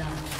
blood.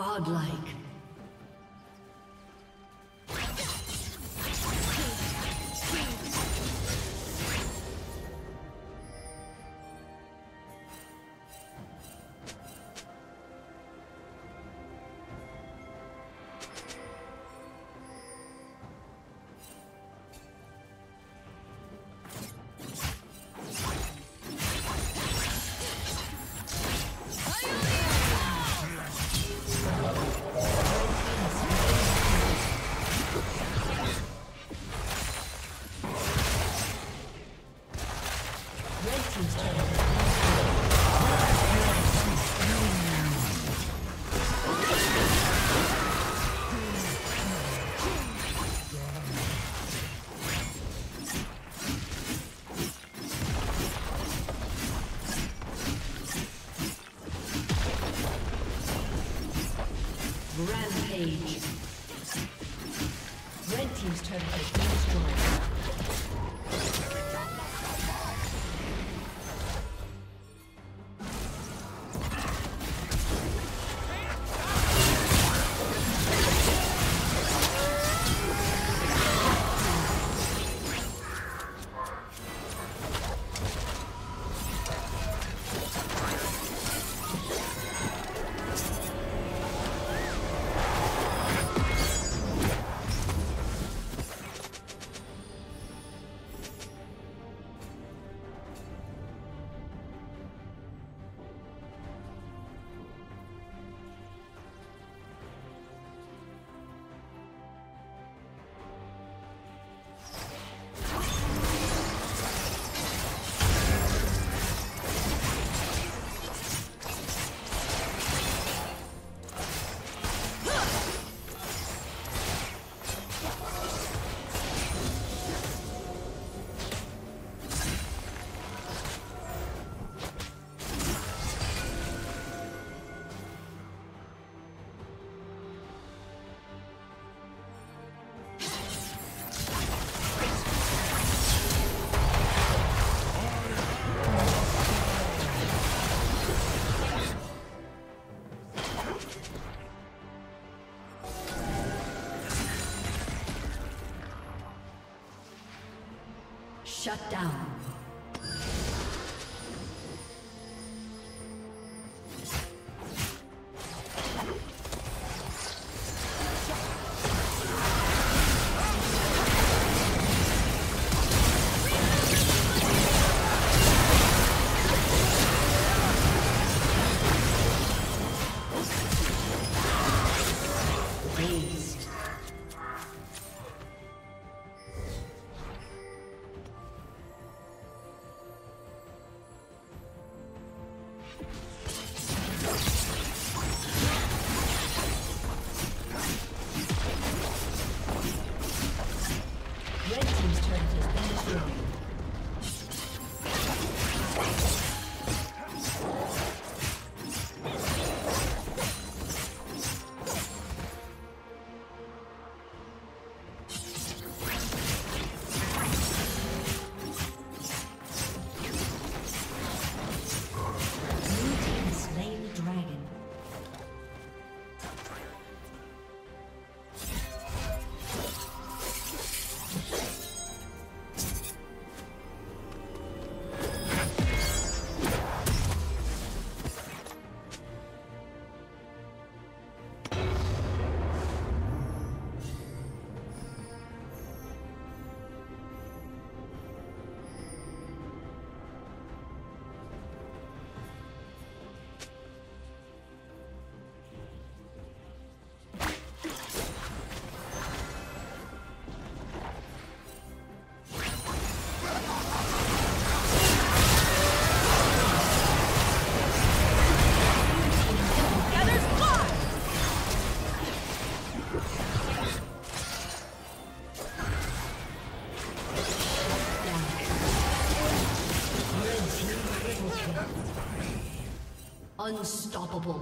Godlike. Shut down. Unstoppable.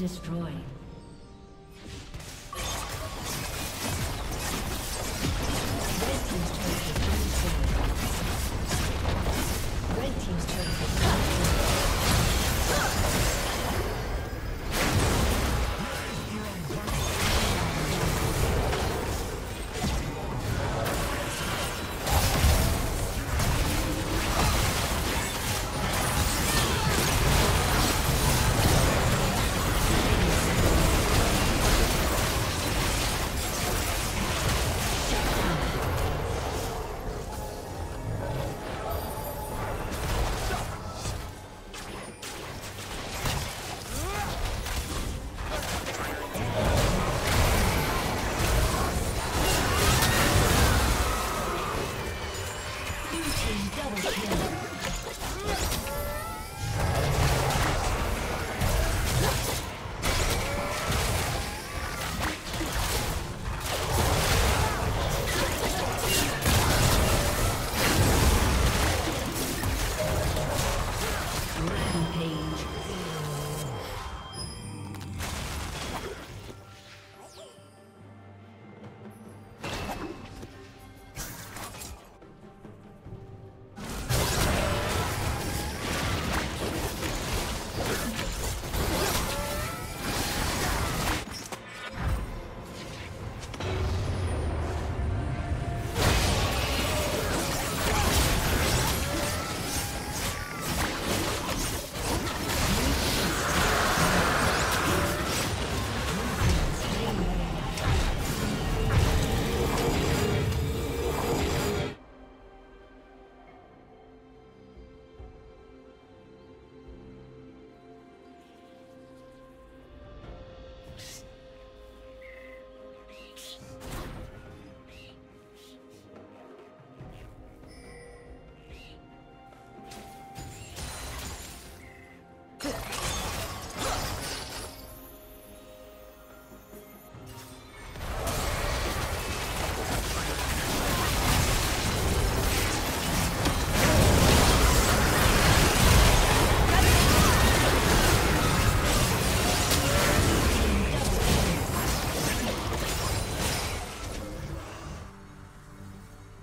Destroyed.